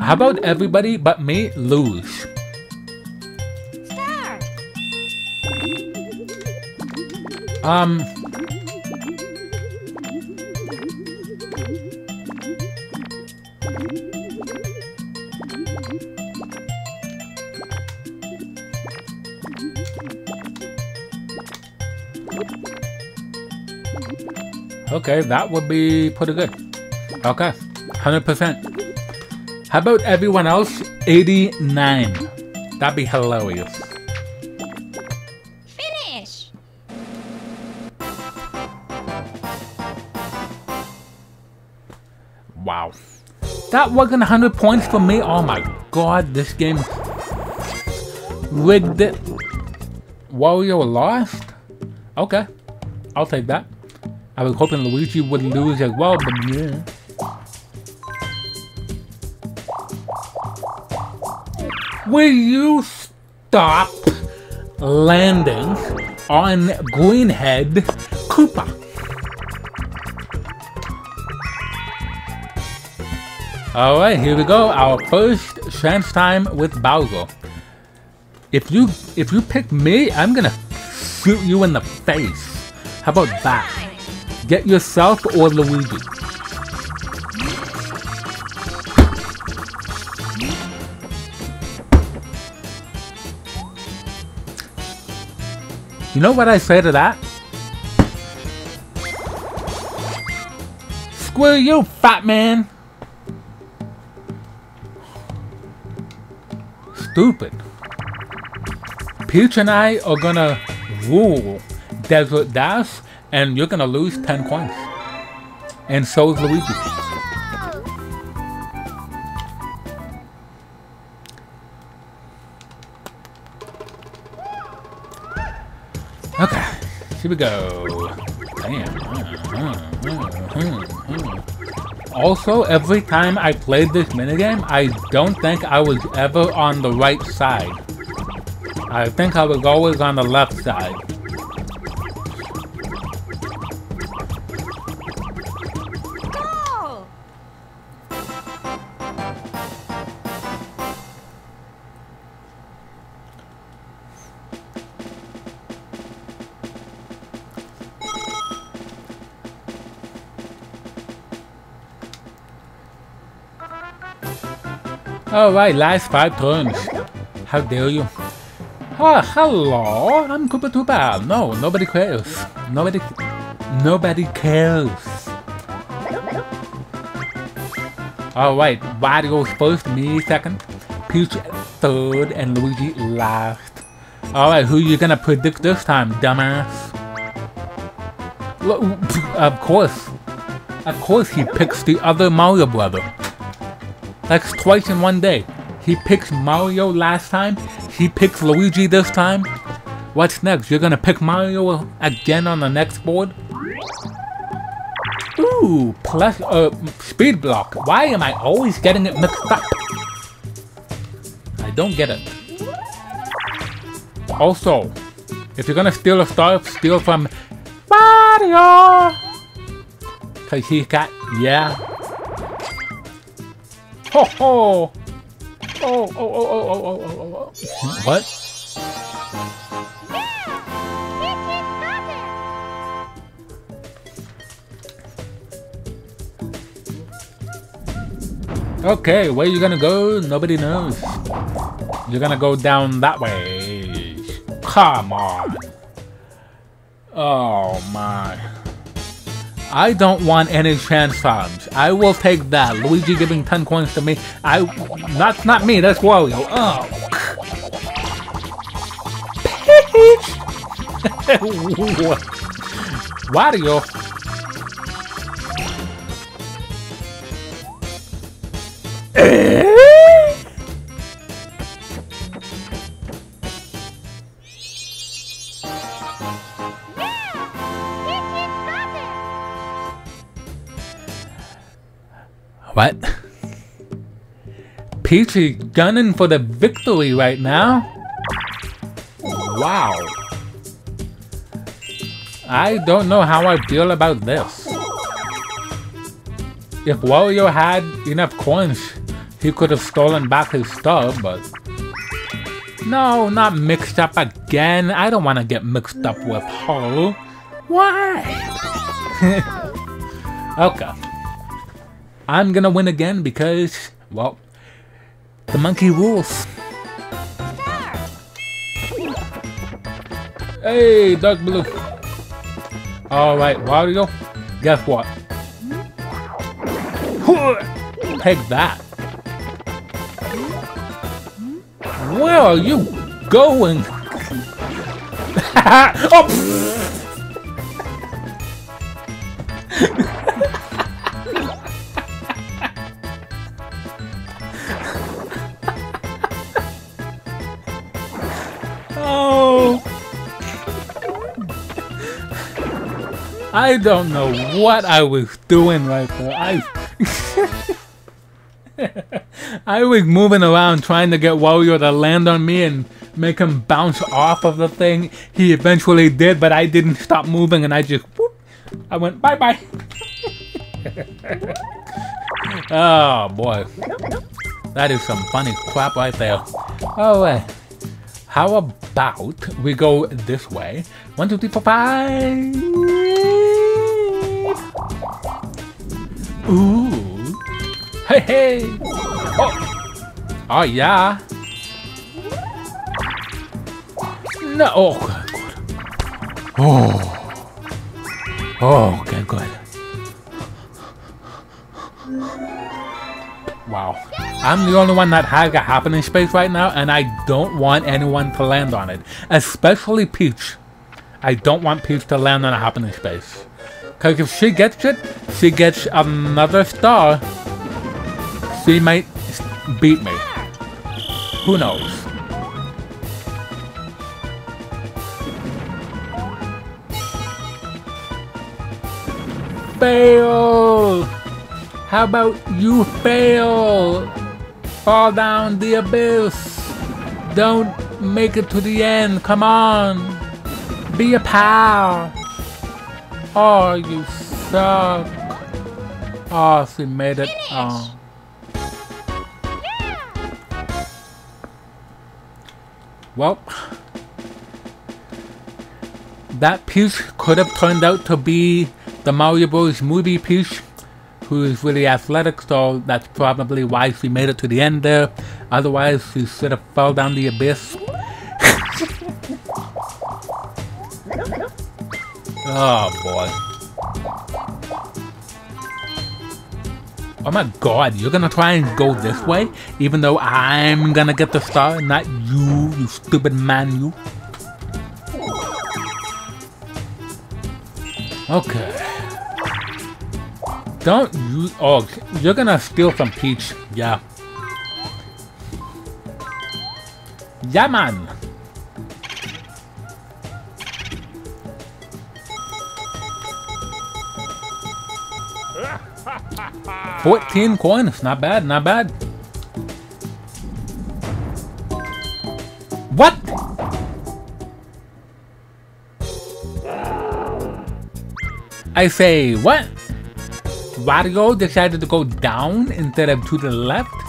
How about everybody but me lose? Start. Um. Okay, that would be pretty good. Okay, 100%. How about everyone else? 89. That'd be hilarious. Finish. Wow. That wasn't 100 points for me. Oh my god, this game rigged it. Wario lost? Okay. I'll take that. I was hoping Luigi would lose as well, but yeah. Will you stop landing on Greenhead Koopa? Alright, here we go. Our first chance time with Bowser. If you if you pick me, I'm gonna shoot you in the face. How about that? Get yourself or Luigi. You know what I say to that? Screw you, fat man! Stupid. Peach and I are gonna rule Desert Dash, and you're gonna lose 10 coins. And so is Luigi. We go. Damn. Also, every time I played this minigame, I don't think I was ever on the right side. I think I was always on the left side. Alright, last five turns. How dare you? Oh, hello. I'm Koopa Troopa. No, nobody cares. Nobody, nobody cares. Alright, Wario's first, me second, Peach third, and Luigi last. Alright, who you gonna predict this time, dumbass? Look, of course. Of course he picks the other Mario brother. That's twice in one day. He picks Mario last time, he picks Luigi this time. What's next? You're gonna pick Mario again on the next board? Ooh, plus, uh, speed block. Why am I always getting it mixed up? I don't get it. Also, if you're gonna steal a star, steal from Mario! Cause he got, yeah. Ho ho! Oh, oh, oh, oh, oh, oh, oh, oh, oh. What? Okay, where you gonna go? Nobody knows. You're gonna go down that way. Come on. Oh my. I don't want any chance transforms. I will take that. Luigi giving 10 coins to me. I that's not me, that's Wario. Oh. Peach! Wario. Eh? What? Peach is gunning for the victory right now? Wow. I don't know how I feel about this. If Wario had enough coins he could have stolen back his stuff, but... No, not mixed up again. I don't want to get mixed up with her. Why? okay. I'm gonna win again because, well, the monkey rules. Hey, dark blue. Alright, Wario, guess what? Take that. Where are you going? oh! I don't know what I was doing right there. I I was moving around trying to get Wario to land on me and make him bounce off of the thing. He eventually did, but I didn't stop moving and I just whoop, I went bye bye. oh boy. That is some funny crap right there. Alright. How about we go this way? One, two, three, four, five. Ooh. Hey, hey. Oh. Oh, yeah. No. Oh, good. Oh. Oh, okay, good. Wow. I'm the only one that has a happening space right now, and I don't want anyone to land on it. Especially Peach. I don't want Peach to land on a happening space. Because if she gets it, she gets another star. She might beat me. Who knows? Fail! How about you fail? Fall down the abyss. Don't make it to the end. Come on. Be a pal. Oh, you suck. Oh, she made it. Oh. Well, that Peach could have turned out to be the Mario Bros. movie Peach who is really athletic, so that's probably why she made it to the end there. Otherwise, she should have fell down the abyss. Oh boy. Oh my god, you're gonna try and go this way? Even though I'm gonna get the star, not you, you stupid man, you. Okay. Don't you? Oh, you're gonna steal some Peach. Yeah. Yeah, man. Fourteen coins. Not bad. Not bad. What? I say what? Wario decided to go down instead of to the left?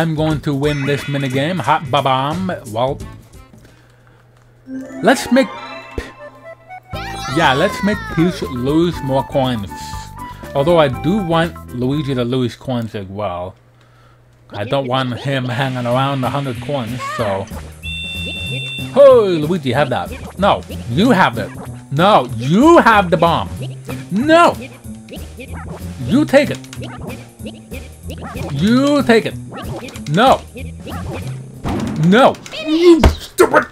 I'm going to win this minigame. Hot bomb. Well. Let's make... Yeah, let's make Peach lose more coins. Although I do want Luigi to lose coins as well. I don't want him hanging around 100 coins, so... Hey, Luigi, have that. No, you have it. No, you have the bomb. No! You take it. You take it. No. No. You stupid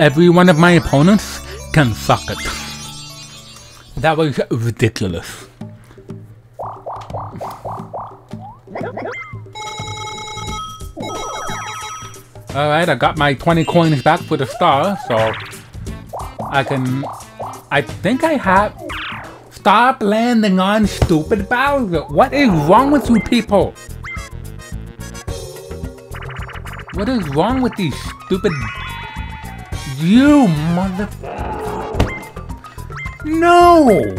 every one of my opponents can suck it. That was ridiculous. Alright, I got my 20 coins back for the star, so I can... I think I have... Stop landing on stupid Bowser! What is wrong with you people? What is wrong with these stupid... You mother... No!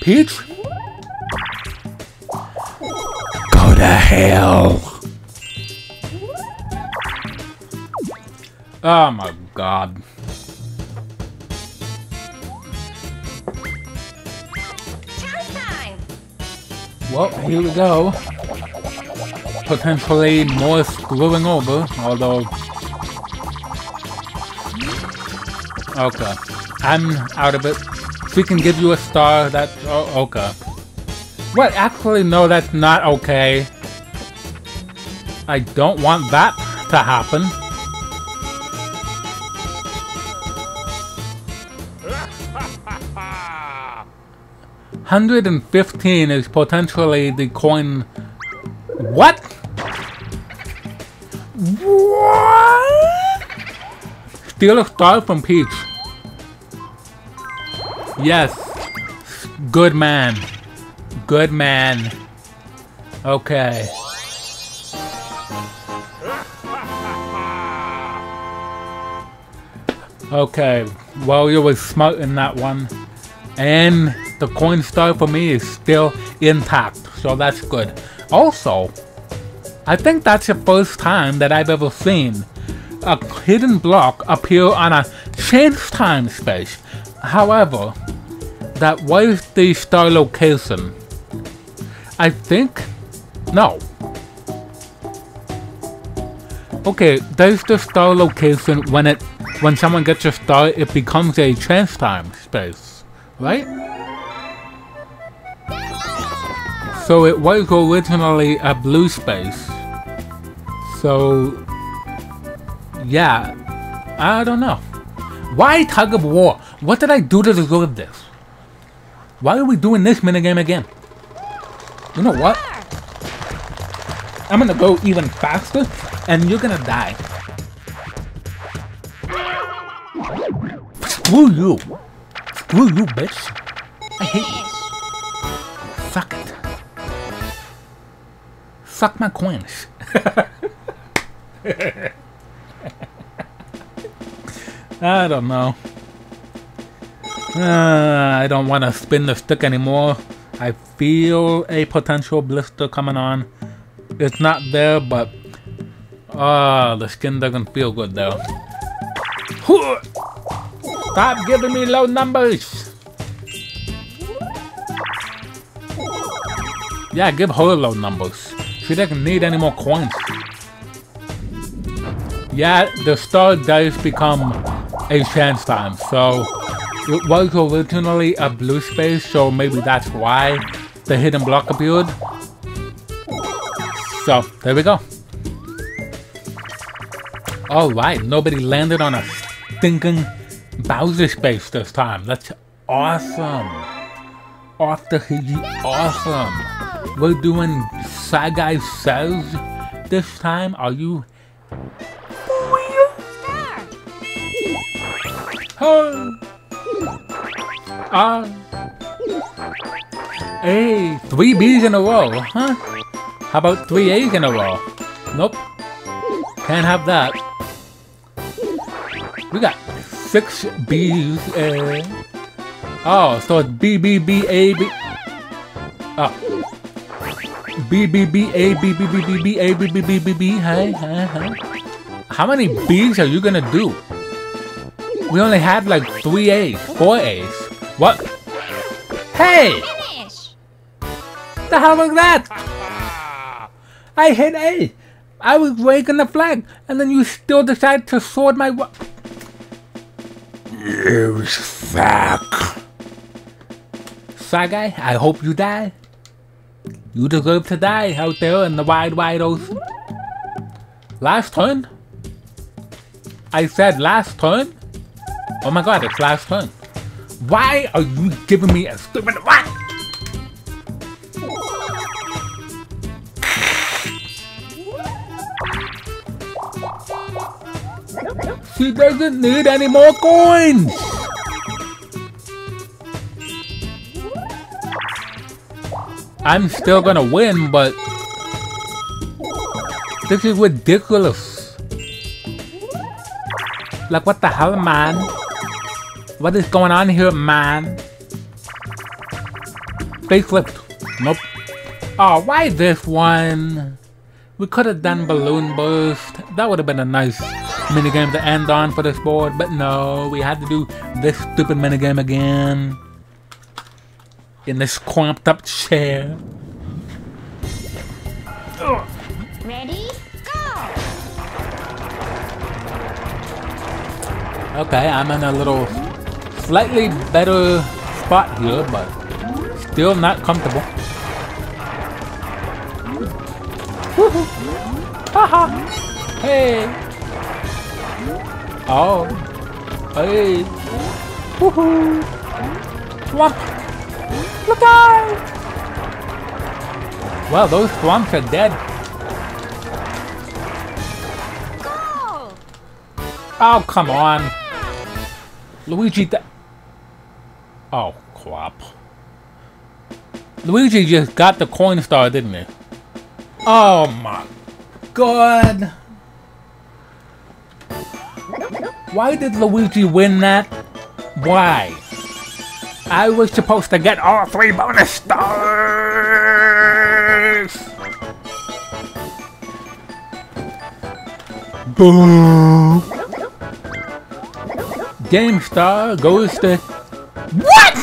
Peach? Go to hell! Oh my god. Well, here we go. Potentially more screwing over, although... Okay. I'm out of it. She can give you a star, that's... Oh, okay. What? Actually, no, that's not okay. I don't want that to happen. Hundred and fifteen is potentially the coin. What? What? Steal a star from Peach. Yes. Good man. Good man. Okay. Okay. Well, you smart in that one. And the coin star for me is still intact. So that's good. Also, I think that's the first time that I've ever seen a hidden block appear on a chance time space. However, that was the star location. I think... No. Okay, there's the star location when it when someone gets a star, it becomes a chance time space, right? So it was originally a blue space. So, yeah, I don't know. Why tug of war? What did I do to deserve this? Why are we doing this minigame again? You know what? I'm gonna go even faster, and you're gonna die. Screw you! Screw you, bitch! I hate you. Suck my coins. I don't know. Uh, I don't want to spin the stick anymore. I feel a potential blister coming on. It's not there, but... Ah, uh, the skin doesn't feel good though. Stop giving me low numbers! Yeah, give her low numbers. She doesn't need any more coins. Yeah, the star does become a chance time, so it was originally a blue space, so maybe that's why the hidden block appeared. So, there we go. Alright, nobody landed on a stinking Bowser space this time. That's awesome. Off the Higi, awesome. We're doing Shy Guy Says this time. Are you... Oh. Ah. Hey, three B's in a row, huh? How about three A's in a row? Nope. Can't have that. We got six B's. Uh, oh, so it's B B B A B. Oh. B B B A B B B B B A B B B B B. Hey, hey, hey. How many B's are you gonna do? We only had like three A's, four A's. What? Hey! Finish. The hell was that? I hit A. I was waving the flag, and then you still decided to sword my. You suck. Shy Guy, I hope you die. You deserve to die out there in the wide, wide ocean. Last turn? I said last turn? Oh my god, it's last turn. Why are you giving me a stupid what? She doesn't need any more coins! I'm still gonna win, but this is ridiculous. Like, what the hell, man? What is going on here, man? Facelift. Nope. Oh, why this one? We could have done Balloon Burst. That would have been a nice minigame to end on for this board, but no, we had to do this stupid minigame again in this cramped up chair. Ready? Go! Okay, I'm in a little slightly better spot here, but still not comfortable. Haha! hey! Oh! Hey! Woohoo! Look out! Well, those swamps are dead. Go! Oh, come on. Luigi Oh, crap. Luigi just got the coin star, didn't he? Oh my god. Why did Luigi win that? Why? I was supposed to get all three bonus stars! Boo! Game star goes to... WHAT?!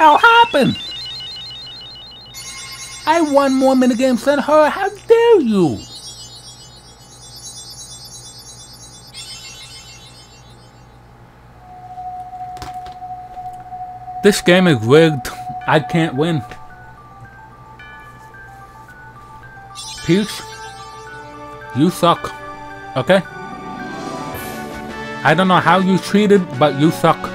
Hell happened? I won more minigames than her, how dare you! This game is rigged. I can't win. Peach, you suck. Okay? I don't know how you treated, but you suck.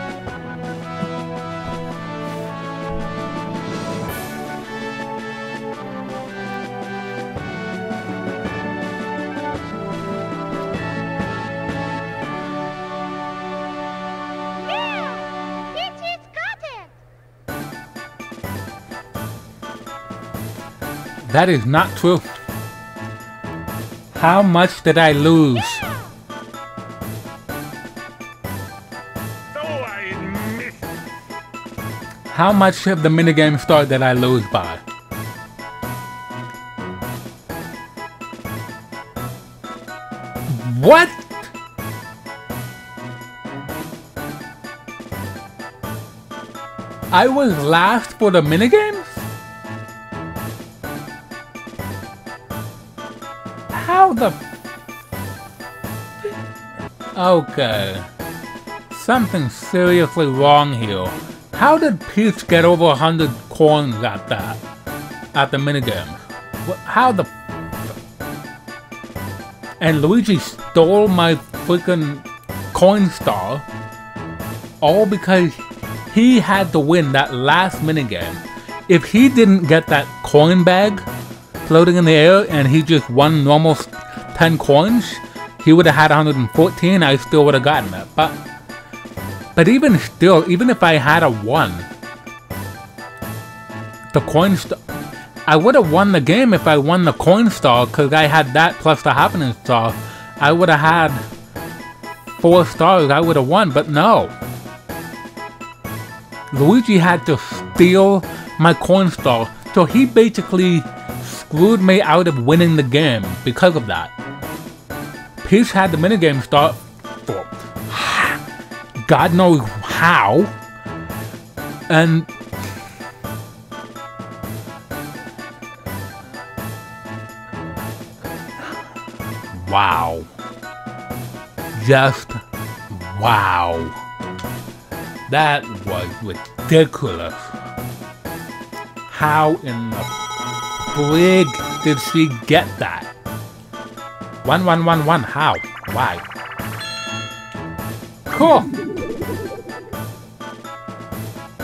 That is not true. How much did I lose? How much of the minigame start did I lose by? What? I was last for the minigame? How the... Okay. Something seriously wrong here. How did Peach get over 100 coins at that? At the minigame? How the... And Luigi stole my freaking coin star. All because he had to win that last minigame. If he didn't get that coin bag, floating in the air and he just won normal 10 coins, he would have had 114, I still would have gotten it. But but even still, even if I had a 1, the coins, I would have won the game if I won the coin star because I had that plus the happening star. I would have had four stars. I would have won, but no. Luigi had to steal my coin star, so he basically screwed me out of winning the game because of that. Peach had the minigame start for God knows how, and wow. Just wow. That was ridiculous. How in the frig did she get that? One, one, one, one. How? Why? Cool.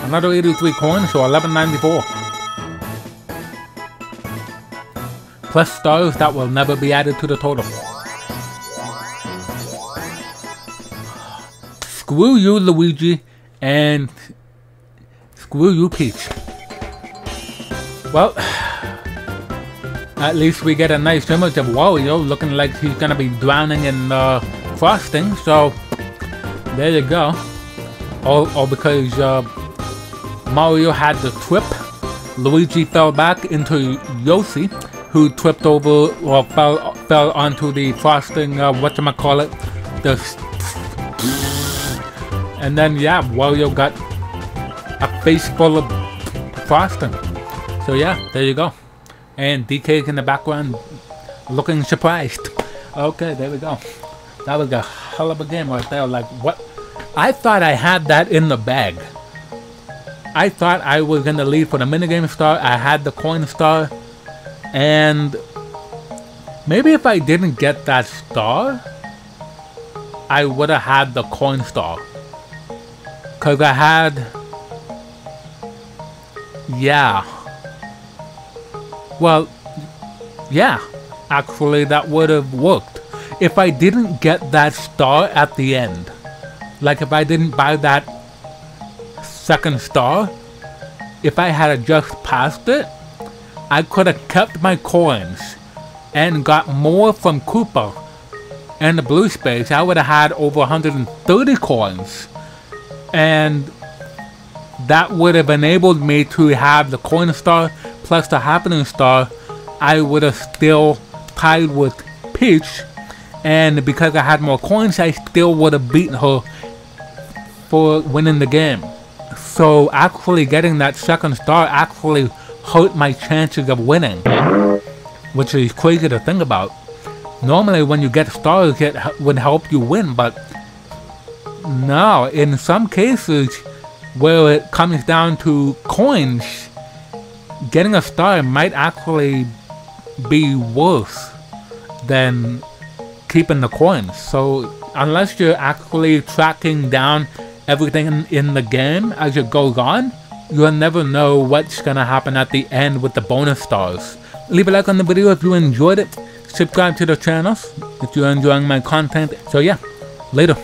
Another 83 coins, so 1194. Plus stars that will never be added to the total. Screw you, Luigi, and screw you, Peach. Well, at least we get a nice image of Wario looking like he's gonna be drowning in uh, frosting, so there you go. All, all because uh, Mario had the trip, Luigi fell back into Yoshi, who tripped over or fell fell onto the frosting, uh, whatchamacallit, the and then yeah, Wario got a face full of frosting. So yeah, there you go. And DK in the background looking surprised. Okay, there we go. That was a hell of a game right there. Like what? I thought I had that in the bag. I thought I was gonna lead for the minigame star. I had the coin star. And maybe if I didn't get that star, I would have had the coin star. Cause I had Yeah. Well yeah. Actually that would have worked. If I didn't get that star at the end. Like if I didn't buy that second star, if I had just passed it, I could have kept my coins and got more from Koopa and the blue space. I would have had over 130 coins. And that would have enabled me to have the coin star plus the happening star. I would have still tied with Peach. And because I had more coins, I still would have beaten her for winning the game. So actually getting that second star actually hurt my chances of winning. Which is crazy to think about. Normally when you get stars it would help you win, but no, in some cases where it comes down to coins, getting a star might actually be worse than keeping the coins. So unless you're actually tracking down everything in the game as it goes on, you'll never know what's gonna happen at the end with the bonus stars. Leave a like on the video if you enjoyed it. Subscribe to the channel if you're enjoying my content. So yeah, later.